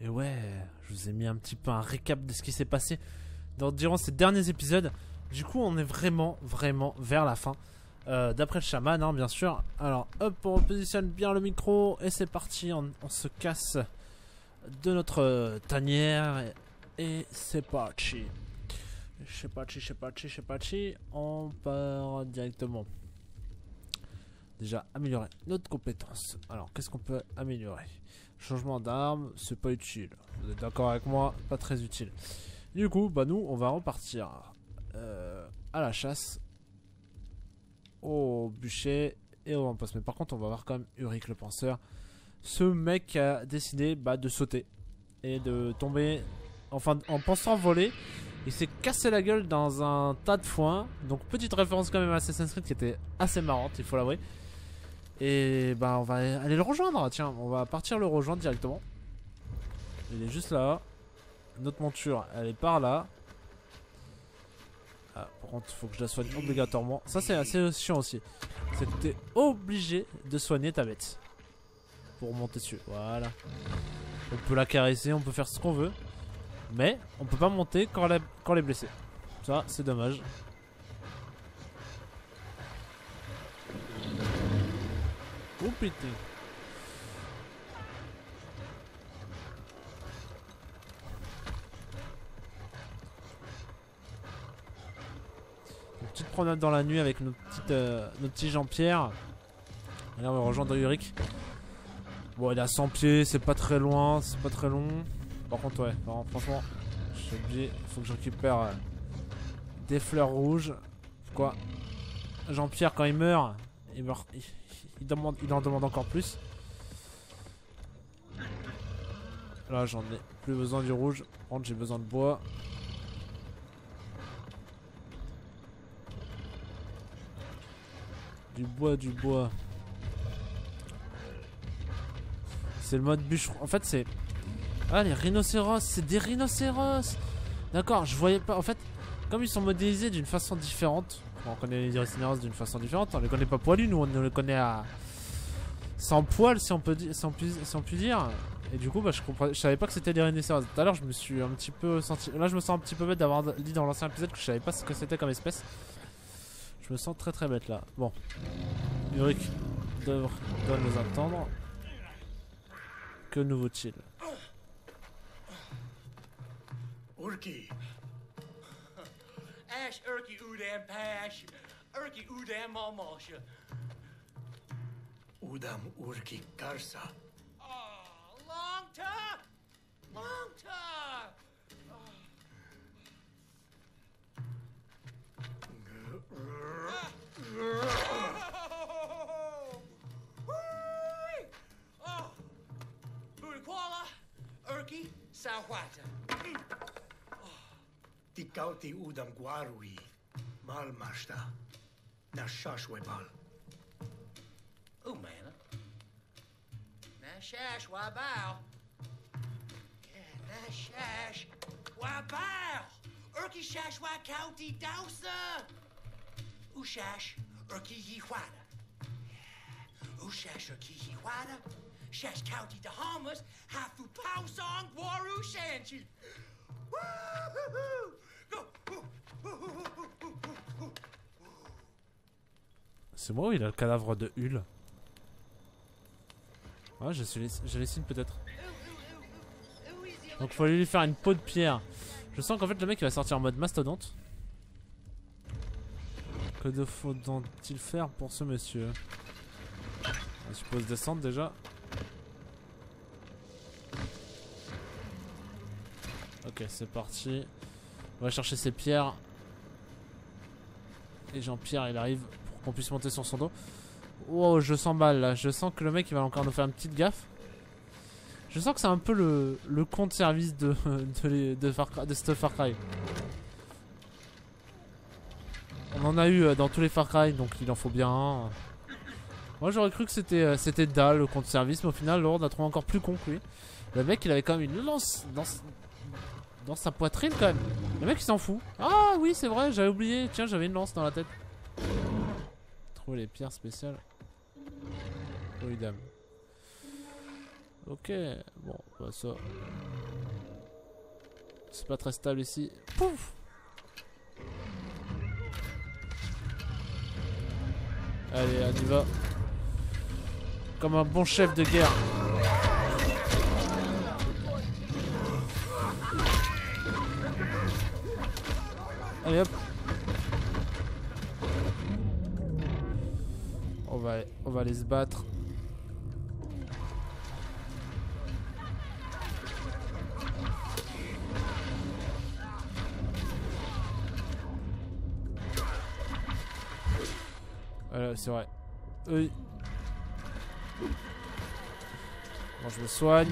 Et ouais, je vous ai mis un petit peu un récap de ce qui s'est passé dans, durant ces derniers épisodes. Du coup, on est vraiment, vraiment vers la fin. Euh, D'après le chaman, hein, bien sûr. Alors, hop, on repositionne bien le micro et c'est parti. On, se casse de notre euh, tanière et, c'est parti. C'est parti, c'est parti, c'est parti. On part directement. Déjà, améliorer notre compétence. Alors, qu'est-ce qu'on peut améliorer? Changement d'arme, c'est pas utile. Vous êtes d'accord avec moi? Pas très utile. Du coup, bah nous, on va repartir euh, à la chasse, au bûcher et au poste. Mais par contre, on va voir quand même Uric le penseur. Ce mec a décidé bah, de sauter et de tomber. Enfin, en pensant voler, il s'est cassé la gueule dans un tas de foin. Donc, petite référence quand même à Assassin's Creed qui était assez marrante, il faut l'avouer. Et bah, on va aller le rejoindre. Tiens, on va partir le rejoindre directement. Il est juste là. Notre monture, elle est par là. Ah, par contre, faut que je la soigne obligatoirement. Ça, c'est assez chiant aussi. C'est que t'es obligé de soigner ta bête. Pour monter dessus. Voilà. On peut la caresser, on peut faire ce qu'on veut. Mais on peut pas monter quand elle, quand elle est blessée. Ça, c'est dommage. Oh putain. Promenade dans la nuit avec nos, petites, euh, Jean-Pierre. Et là on va rejoindre Uric. Bon il à 100 pieds, c'est pas très loin, c'est pas très long. Par contre ouais, non, franchement, j'ai oublié, faut que je récupère euh, des fleurs rouges. Quoi Jean-Pierre quand il meurt, il meurt, il, il en demande encore plus. Là j'en ai plus besoin du rouge, par contre j'ai besoin de bois. Du bois, du bois. C'est le mode bûcheron. En fait, c'est. Ah, les rhinocéros, c'est des rhinocéros D'accord, je voyais pas. En fait, comme ils sont modélisés d'une façon différente, on connaît les rhinocéros d'une façon différente, on les connaît pas poilus, nous on les connaît à. sans poil, si on peut, dire, si on si on peut dire. Et du coup, bah, je, comprenais, je savais pas que c'était des rhinocéros. Tout à l'heure, je me suis un petit peu senti. Là, je me sens un petit peu bête d'avoir dit dans l'ancien épisode que je savais pas ce que c'était comme espèce. Je me sens très très bête là. Bon. Uric devrait doit nous attendre. Que nous vaut-il Urki. Ash Urki Udam Pash. Urki Udam Momosh. Udam Urki Karsa. Oh, long time! Long time! Buriquala, Erki, Sahuata. Tikauti udam guarui, malmashta, nashashwebal. Oh, man. Nashash, wabao. Nashash, wabao. Erki shash, wa county dowser? C'est moi ou il a le cadavre de Hul Ouais, j'ai les signes peut-être. Donc faut aller lui faire une peau de pierre. Je sens qu'en fait le mec il va sortir en mode mastodonte. Que de faudrait-il faire pour ce monsieur On suppose descendre déjà. Ok, c'est parti. On va chercher ses pierres. Et Jean-Pierre il arrive pour qu'on puisse monter sur son dos. Wow, je sens mal là. Je sens que le mec il va encore nous faire une petite gaffe. Je sens que c'est un peu le, compte service de, de, de, de Far Cry. On en a eu euh, dans tous les Far Cry, donc il en faut bien un. Moi j'aurais cru que c'était euh, dalle le compte service, mais au final Lord a trouvé encore plus con que lui. Le mec il avait quand même une lance dans, sa poitrine quand même. Le mec il s'en fout. Ah oui c'est vrai, j'avais oublié. Tiens j'avais une lance dans la tête. Trouver les pierres spéciales. Oui dame. Ok, bon, bah ça. C'est pas très stable ici. Pouf Allez, on y va. Comme un bon chef de guerre. Allez hop. On va, on va aller se battre. C'est vrai. Oui. Bon, je me soigne.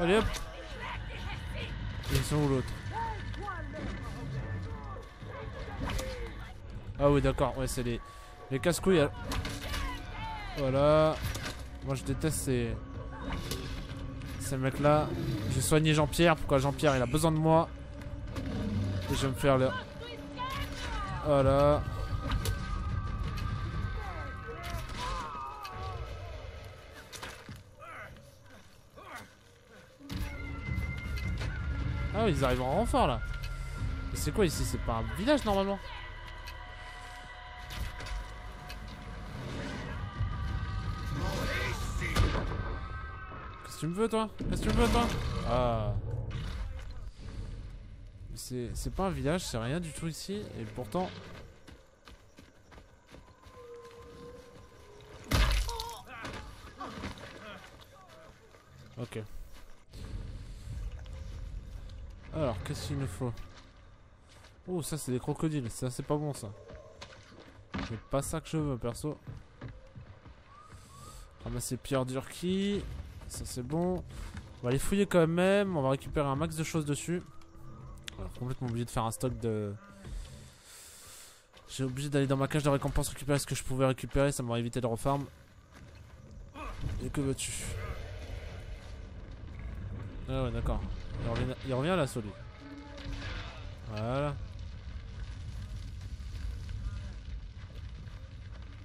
Allez hop Ils sont où l'autre? Ah oui d'accord, ouais c'est les, les casse-couilles. Voilà. Moi je déteste ces, ces mecs là. J'ai soigné Jean-Pierre, pourquoi Jean-Pierre il a besoin de moi? Et je vais me faire le... Voilà. Ah ils arrivent en renfort là. Mais c'est quoi ici? C'est pas un village normalement Qu'est-ce que tu me veux toi Qu'est-ce que tu me veux toi Ah. C'est pas un village, c'est rien du tout ici. Et pourtant... Ok. Alors, qu'est-ce qu'il nous faut? Oh, ça c'est des crocodiles, ça c'est pas bon ça. C'est pas ça que je veux perso. Ramasser pierre d'Urki. Ça c'est bon. On va les fouiller quand même. On va récupérer un max de choses dessus. Alors, complètement obligé de faire un stock de. J'ai obligé d'aller dans ma cage de récompense récupérer ce que je pouvais récupérer. Ça m'aurait évité de refarm. Et que veux-tu? Ah ouais, d'accord. Il revient, il revient à l'assaut lui. Voilà.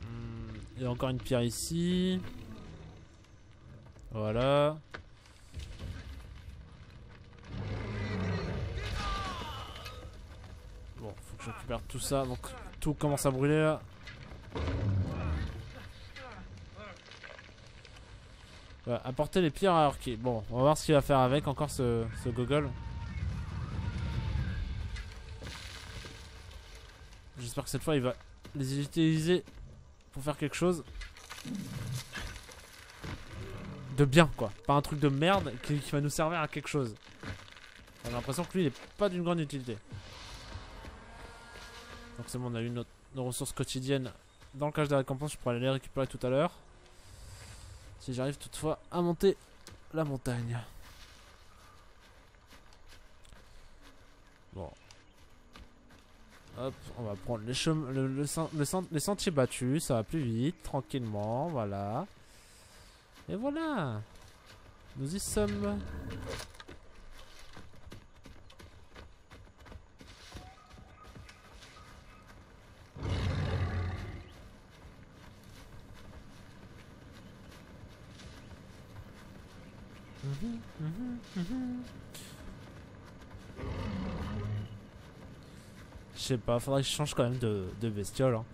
Hmm, Il y a encore une pierre ici. Voilà. Bon, faut que je récupère tout ça. Donc tout commence à brûler là. Apporter les pierres à Orki. Bon, on va voir ce qu'il va faire avec encore ce, ce gogol. J'espère que cette fois il va les utiliser pour faire quelque chose de bien quoi. Pas un truc de merde qui, va nous servir à quelque chose. A l'impression que lui il est pas d'une grande utilité. Donc c'est bon, on a eu notre, nos ressources quotidiennes dans le cache des récompenses. Je pourrais aller les récupérer tout à l'heure. Si j'arrive toutefois à monter la montagne. Bon. Hop, on va prendre les, le, le les sentiers battus, ça va plus vite, tranquillement, voilà. Et voilà Nous y sommes. Je sais pas, faudrait que je change quand même de, de bestiole. hein.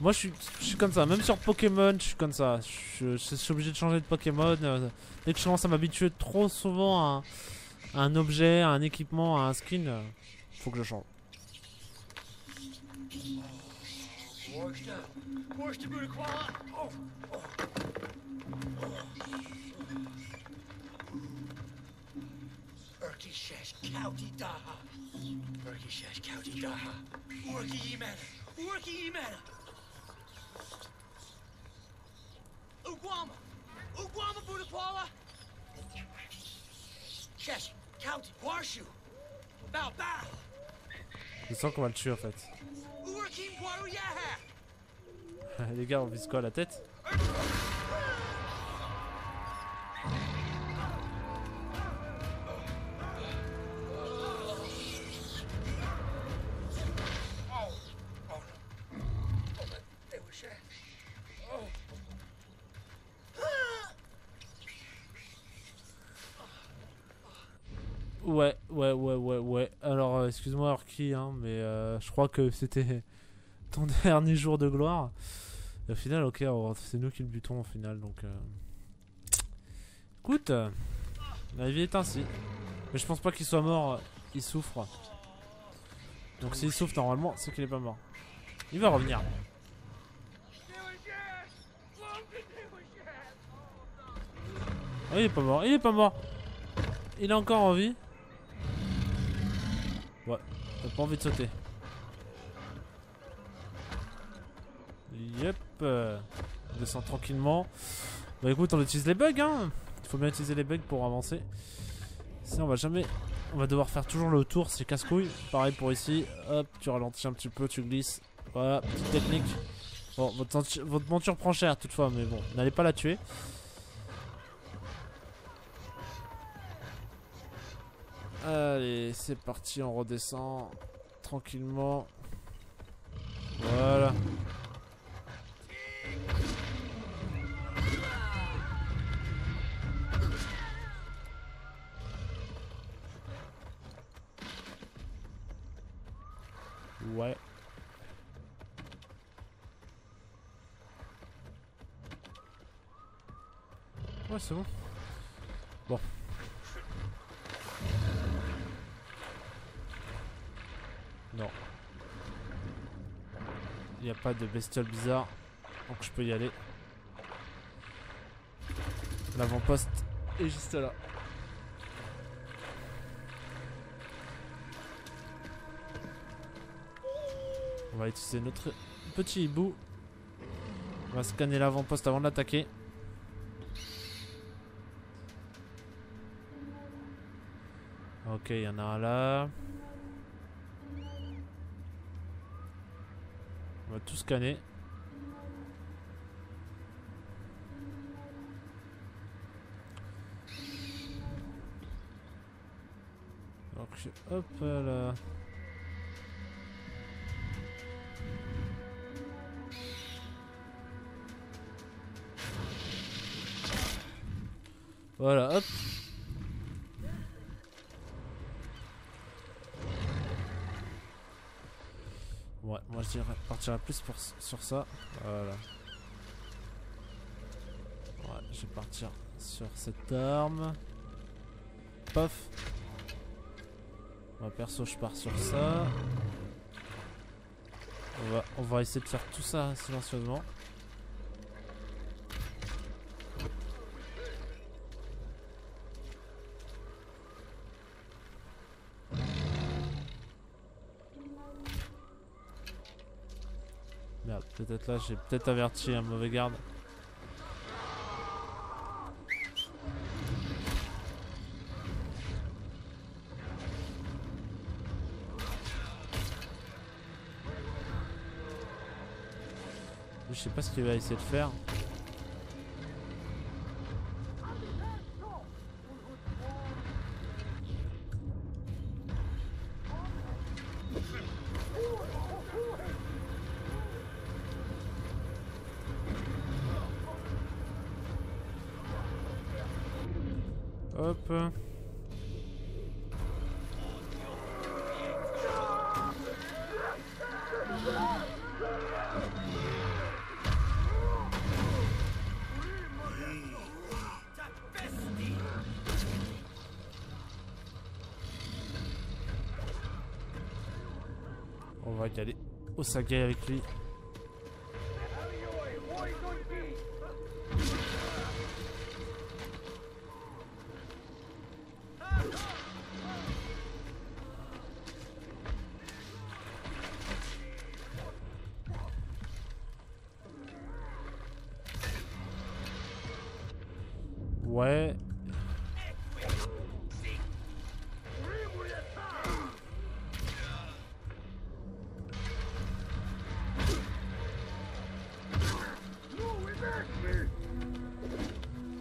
Moi je suis, comme ça, même sur Pokémon, je suis comme ça. Je suis obligé de changer de Pokémon. euh, dès que je commence à m'habituer trop souvent à, à un objet, à un équipement, à un skin, euh, faut que je change. Je sens qu'on va le tuer en fait. Les gars, on vise quoi la tête? Je crois que c'était ton dernier jour de gloire. Et au final, ok, c'est nous qui le butons au final, donc. euh, Écoute, la vie est ainsi. Mais je pense pas qu'il soit mort, euh, il souffre. Donc s'il souffre normalement, c'est qu'il est pas mort. Il va revenir. Ah, il est pas mort, il est pas mort. Il est encore en vie. Ouais, t'as pas envie de sauter. Yep. euh, On descend tranquillement. Bah écoute, on utilise les bugs, hein. Il faut bien utiliser les bugs pour avancer. Sinon, on va jamais. On va devoir faire toujours le tour, c'est casse-couille. Pareil pour ici. Hop, tu ralentis un petit peu, tu glisses. Voilà, petite technique. Bon, votre, votre monture prend cher toutefois, mais bon, n'allez pas la tuer. Allez, c'est parti, on redescend tranquillement. Voilà. Ouais. Ouais, c'est bon. Bon. Non. Il n'y a pas de bestiole bizarre. Donc je peux y aller. L'avant-poste est juste là. Va utiliser notre petit hibou. On va scanner l'avant-poste avant de l'attaquer. Ok, il y en a un là. On va tout scanner. Hop là. Voilà, hop. Ouais, moi je dirais partirai plus sur ça. Voilà. Ouais, je vais partir sur cette arme. Paf. Moi perso, je pars sur ça. On va, on va essayer de faire tout ça silencieusement. Merde, peut-être là, j'ai peut-être averti un mauvais garde. Je sais pas ce qu'il va essayer de faire. Hop. On va y aller au saguet avec lui.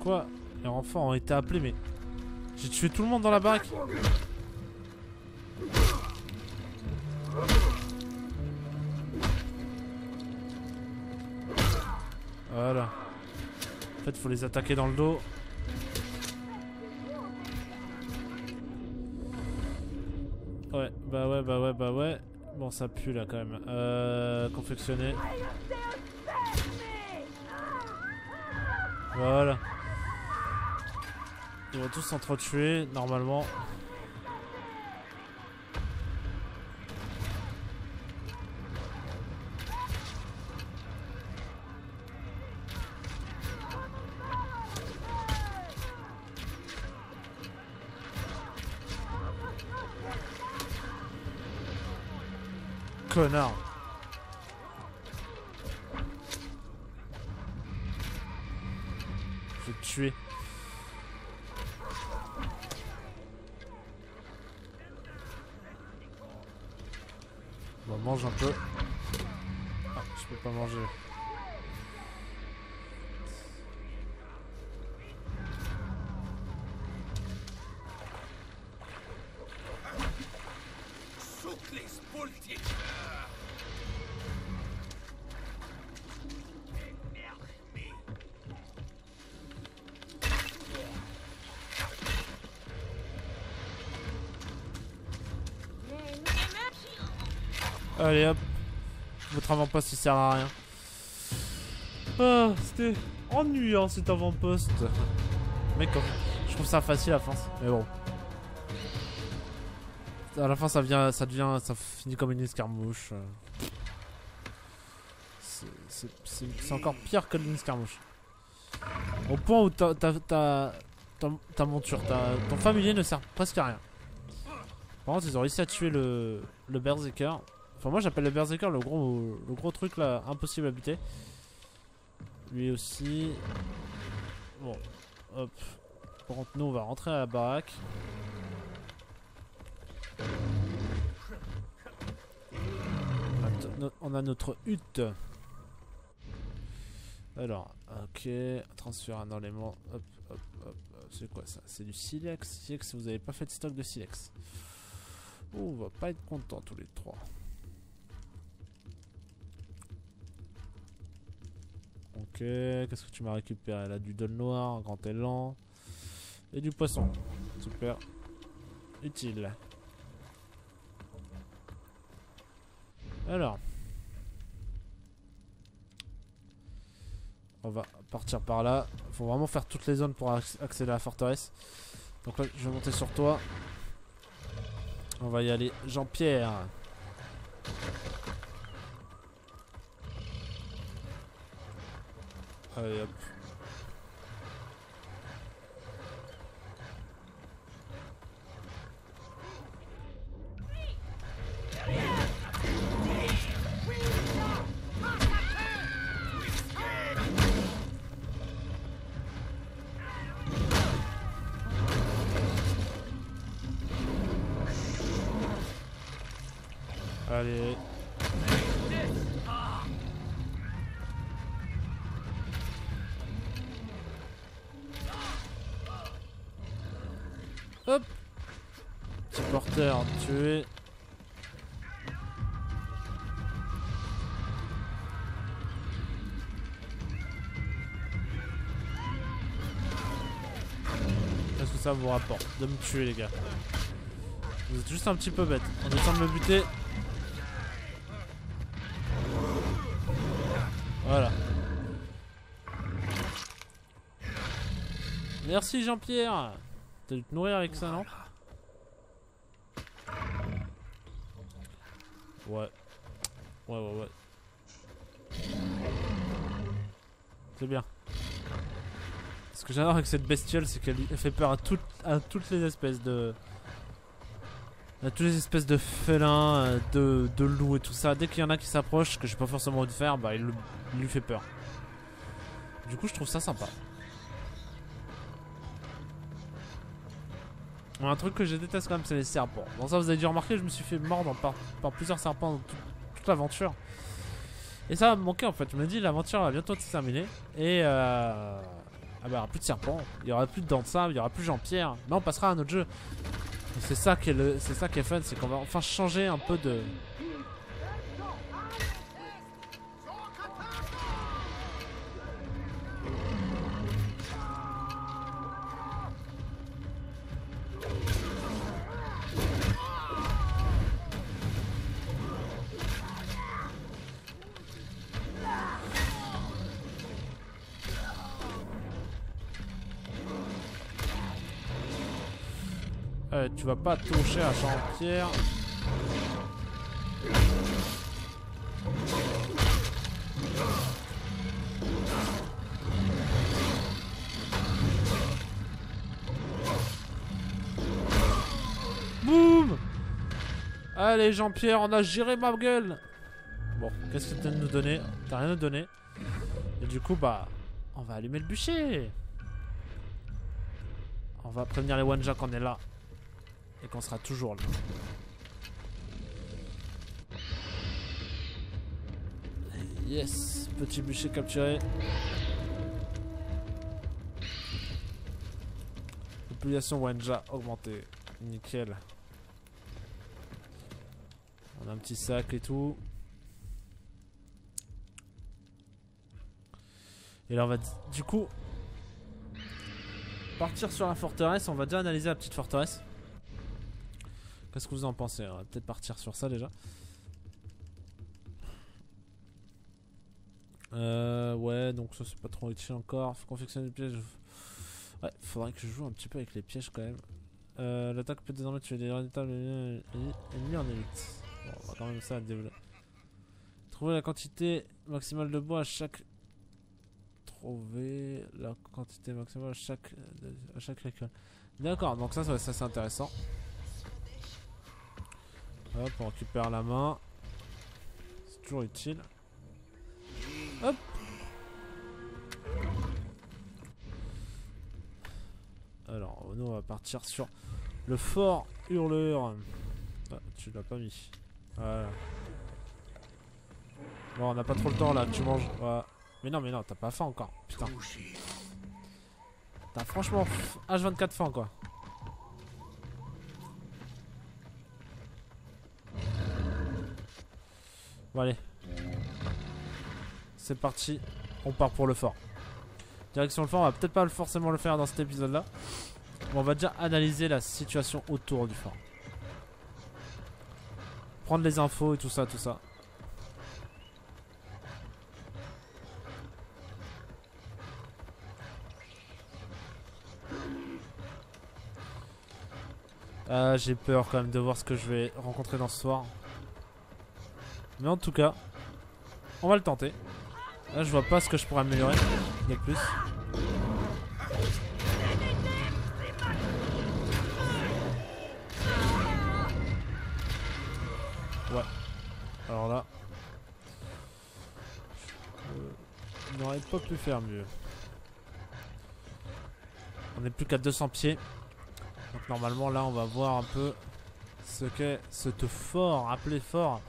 Quoi Les renforts ont été appelés, mais... J'ai tué tout le monde dans la baraque Voilà. En fait, faut les attaquer dans le dos. Ouais, bah ouais, bah ouais, bah ouais. Bon, ça pue là quand même. Euh, confectionner. Voilà. Vont tous s'entretuer, normalement. Connard. Je vais te tuer. Mange un peu. Ah, je peux pas manger. Allez hop. Votre avant-poste il sert à rien. Ah, c'était ennuyant cet avant-poste. Quand- je trouve ça facile à la fin. Mais bon. À la fin, ça vient, ça devient, ça finit comme une escarmouche. C'est- encore pire que une escarmouche. Au point où ta, ta, ta, monture, ton familier ne sert presque à rien. Par contre, ils ont réussi à tuer le, le berserker. Enfin, moi j'appelle le berserker le gros, le gros truc là, impossible à buter. Lui aussi. Bon, hop. Par contre, nous on va rentrer à la baraque. On a notre hutte. Alors, ok. Transfert un élément. Hop, hop, hop. C'est quoi ça? C'est du silex. Silex, vous avez pas fait de stock de silex. Oh, on va pas être content tous les trois. Qu'est-ce que tu m'as récupéré là? Du dol noir, grand élan. Et du poisson. Super. Utile. Alors. On va partir par là. Faut vraiment faire toutes les zones pour acc- accéder à la forteresse. Donc là, je vais monter sur toi. On va y aller. Jean-Pierre. Allez hop. Allez. Porteur tué. Qu'est-ce que ça vous rapporte de me tuer les gars Vous êtes juste un petit peu bête. On essaie de me buter. Voilà. Merci Jean-Pierre. T'as dû te nourrir avec ça, non Ouais. Ouais, ouais, ouais. C'est bien. Ce que j'adore avec cette bestiole, c'est qu'elle elle fait peur à, toutes à toutes les espèces de... À toutes les espèces de félins, euh, de, de loups et tout ça. Dès qu'il y en a qui s'approchent, que j'ai pas forcément envie de faire, bah il lui fait peur. Du coup, je trouve ça sympa. Un truc que je déteste quand même, c'est les serpents. Bon, ça, vous avez dû remarquer, je me suis fait mordre par, plusieurs serpents dans tout- toute l'aventure. Et ça va me manquer en fait. Je me dis, l'aventure va bientôt se terminer. Et euh. Ah bah, il y aura plus de serpents, il y aura plus de dents de sable, il y aura plus Jean-Pierre. Mais on passera à un autre jeu. C'est ça c'est ça qui est fun, c'est qu'on va enfin changer un peu de. Tu vas pas toucher à Jean-Pierre. Boum Allez Jean-Pierre, on a géré ma gueule Bon, qu'est-ce que t'as nous donner? T'as rien à donner. Et du coup, bah, on va allumer le bûcher. On va prévenir les Wanja qu'on est là. Et qu'on sera toujours là. Yes, petit bûcher capturé. Population Wanja augmentée. Nickel. On a un petit sac et tout. Et là on va du coup partir sur la forteresse. On va déjà analyser la petite forteresse. Qu'est-ce que vous en pensez On va peut-être partir sur ça déjà. Euh, ouais, donc ça c'est pas trop utile encore. Faut confectionner des pièges. Ouais, faudrait que je joue un petit peu avec les pièges quand même. Euh, L'attaque peut désormais tuer des véritables ennemis ennemis en élite. Bon, on va quand même ça développer. Trouver la quantité maximale de bois à chaque. Trouver la quantité maximale à chaque à chaque récolte. D'accord, donc ça, ça, ça c'est intéressant. Hop, on récupère la main. C'est toujours utile. Hop Alors, nous on va partir sur le fort hurleur. Ah, tu l'as pas mis. Voilà. Bon, on n'a pas trop le temps là, tu manges. Mais non, mais non, t'as pas faim encore. Putain. T'as franchement f- H24 faim quoi. Bon allez. C'est parti. On part pour le fort. Direction le fort, on va peut-être pas forcément le faire dans cet épisode là. Mais on va déjà analyser la situation autour du fort. Prendre les infos et tout ça, tout ça. Ah, j'ai peur quand même de voir ce que je vais rencontrer dans ce soir. Mais en tout cas, on va le tenter. Là, je vois pas ce que je pourrais améliorer de plus. Ouais. Alors là, je n'aurais pas pu faire mieux. On est plus qu'à 200 pieds. Donc normalement là on va voir un peu ce qu'est ce fort, appelé fort.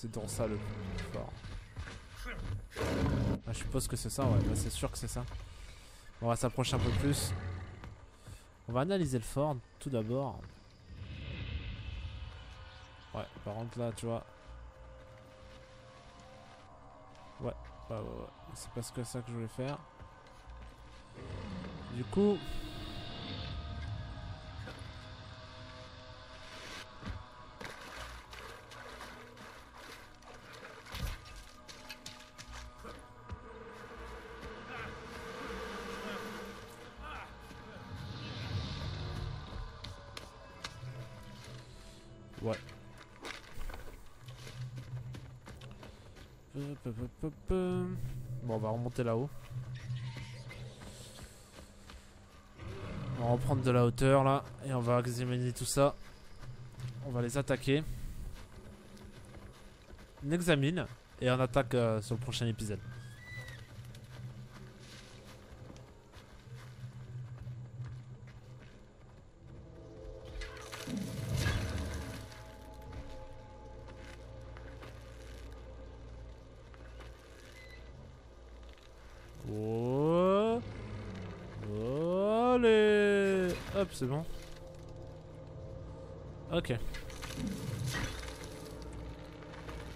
C'est dans ça le fort. Ah, je suppose que c'est ça, ouais, bah, c'est sûr que c'est ça. On va s'approcher un peu plus. On va analyser le fort tout d'abord. Ouais, par contre là, tu vois. Ouais, ouais, ouais, ouais. C'est pas ce que ça que je voulais faire. Du coup. Ouais. Bon, on va remonter là-haut. On va reprendre de la hauteur là et on va examiner tout ça. On va les attaquer. On examine et on attaque euh, sur le prochain épisode. C'est bon. Ok.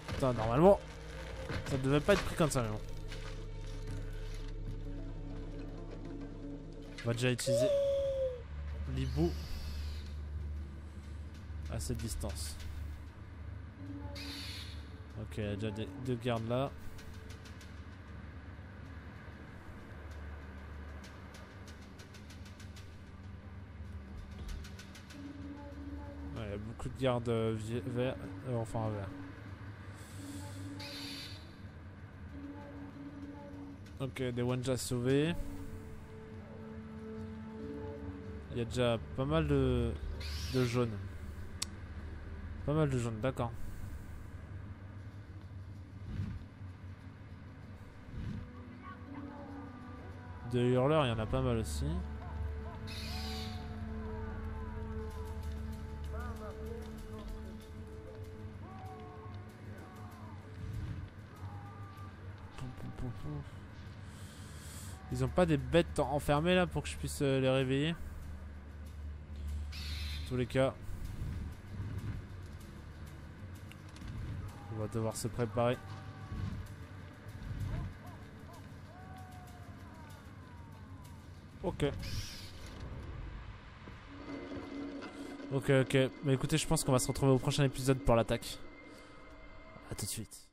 Putain, normalement, ça devait pas être pris comme ça, mais bon. On va déjà utiliser l'hibou à cette distance. Ok, il y a déjà des, deux gardes là. Ouais, il y a beaucoup de gardes euh, verts, euh, enfin verts. Ok, des Wanja sauvés. Il y a déjà pas mal de, de jaunes. Pas mal de jaunes, d'accord. De hurleurs, il y en a pas mal aussi. Ils ont pas des bêtes enfermées là pour que je puisse euh, les réveiller En tous les cas. On va devoir se préparer. Ok. Ok, ok. Mais écoutez, je pense qu'on va se retrouver au prochain épisode pour l'attaque. A tout de suite.